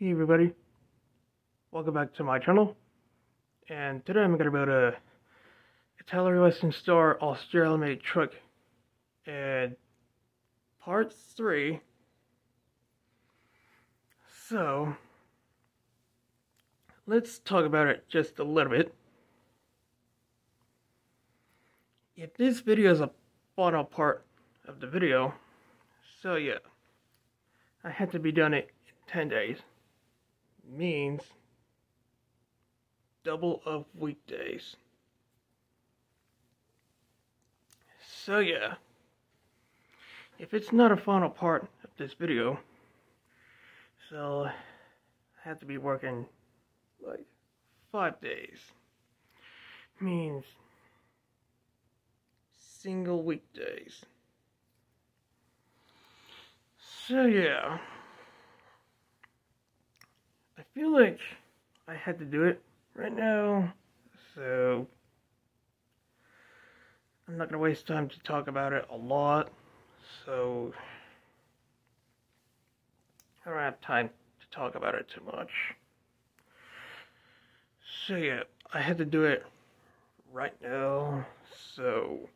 Hey everybody, welcome back to my channel. And today I'm gonna build a Italeri Western Star Australian made truck. And part three. So let's talk about it just a little bit. If this video is a final part of the video, so yeah, I had to be done it in 10 days means double of weekdays. So yeah, if it's not a final part of this video, so I have to be working like five days. Means single weekdays. So yeah. I feel like I had to do it right now, so I'm not gonna waste time to talk about it a lot, so I don't have time to talk about it too much. So yeah, I had to do it right now, so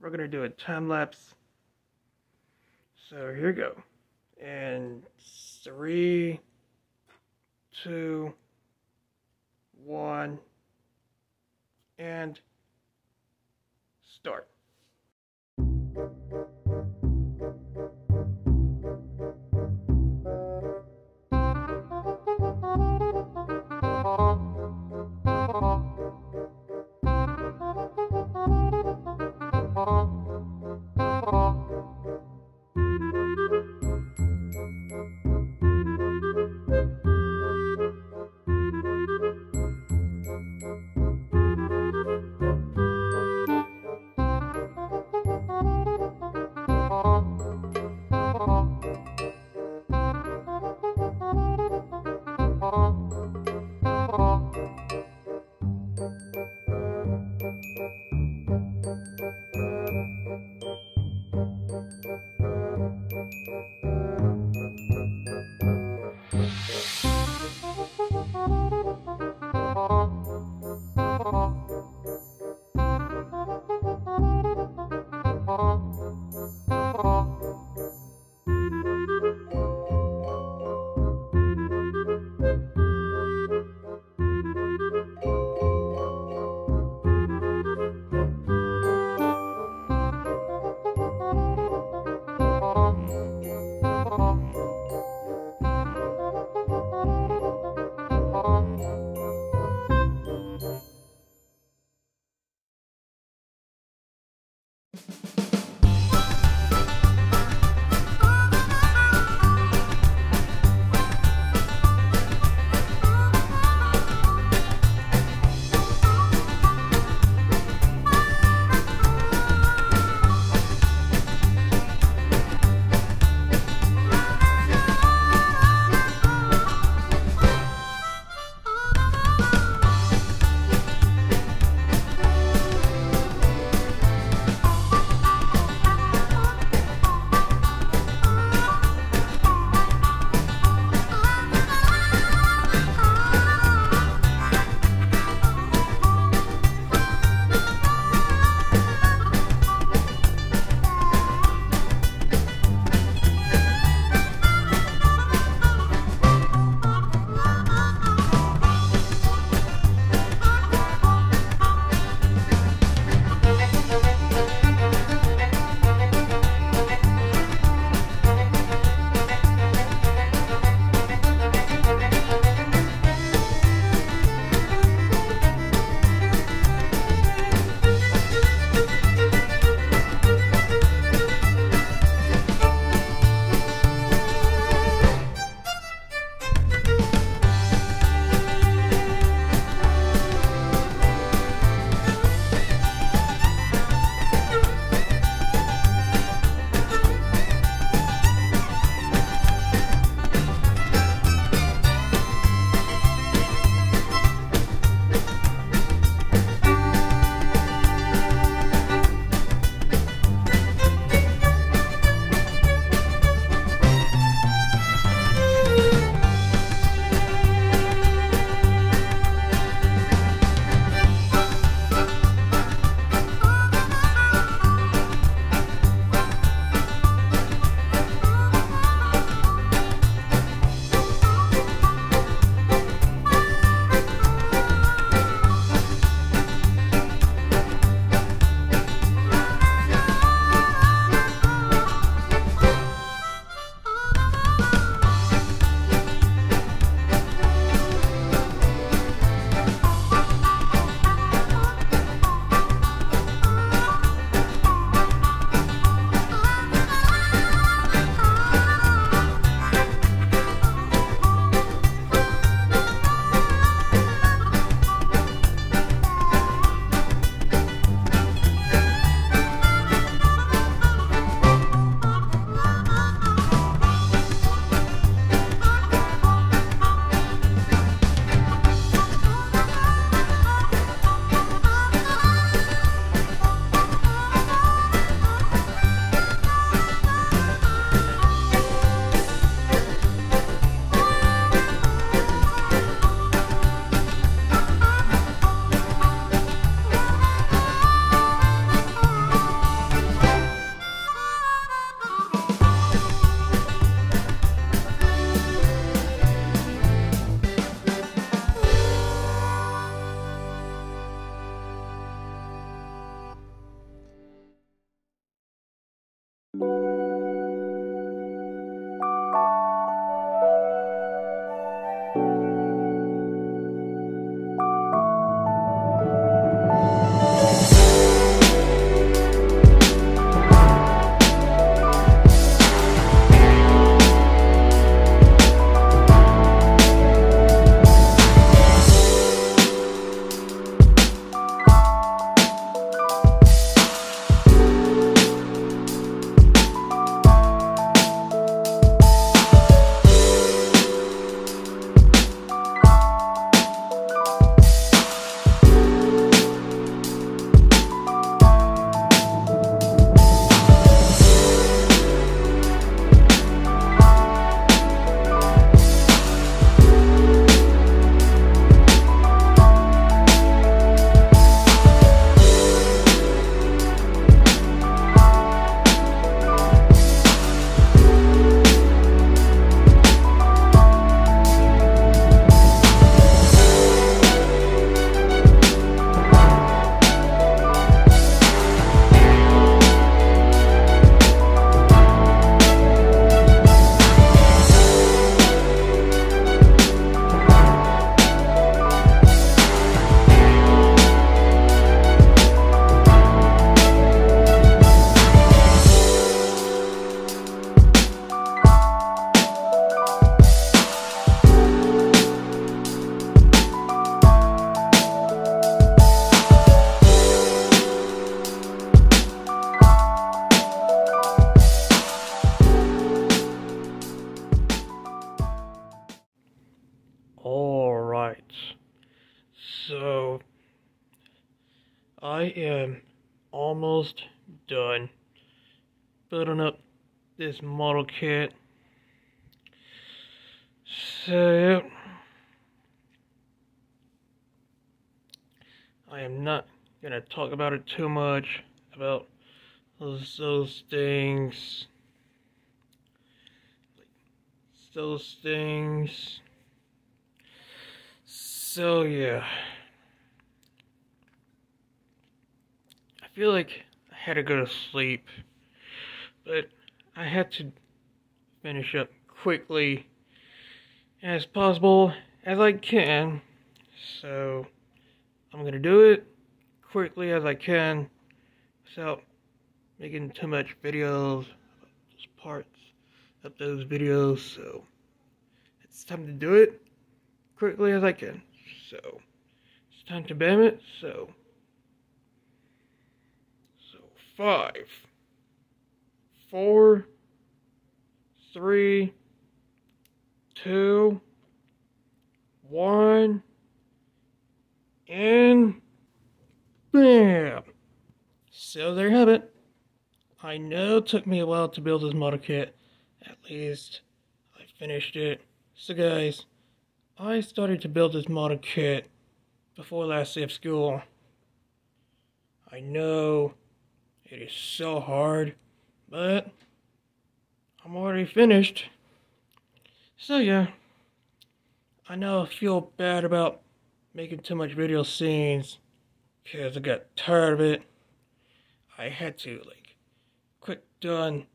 we're gonna do a time lapse. So here we go. And three two, one, and start. Almost done. Building up this model kit. So, I am not gonna talk about it too much about those those things. Those things. So yeah I feel like I had to go to sleep but I had to finish up quickly as possible as I can. So I'm gonna do it quickly as I can without making too much videos parts of those videos. So it's time to do it quickly as I can. So it's time to bam it. So so five four three two one and bam so there you have it. I know it took me a while to build this model kit. At least I finished it. So guys, I started to build this model kit before last day of school. I know it is so hard, but I'm already finished. So yeah, I know I feel bad about making too much video scenes because I got tired of it. I had to like quit done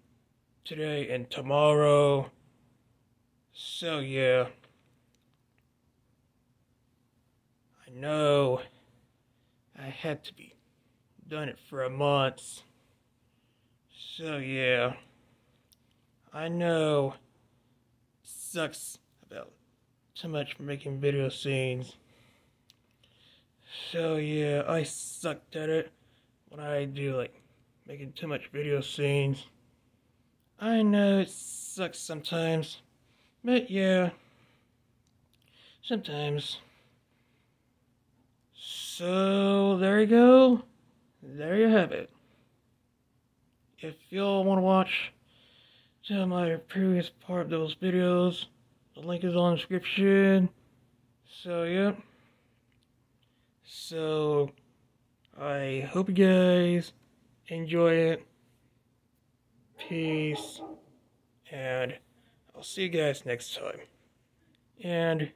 today and tomorrow. So yeah. I know I had to be done it for a month. So yeah. I know sucks about too much making video scenes. So yeah, I sucked at it when I do like making too much video scenes. I know it sucks sometimes, but yeah, sometimes. So there you go. There you have it. If y'all want to watch some of my previous part of those videos, the link is on the description. So yeah. So I hope you guys enjoy it. Peace. And I'll see you guys next time. And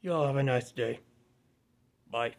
y'all have a nice day. Bye.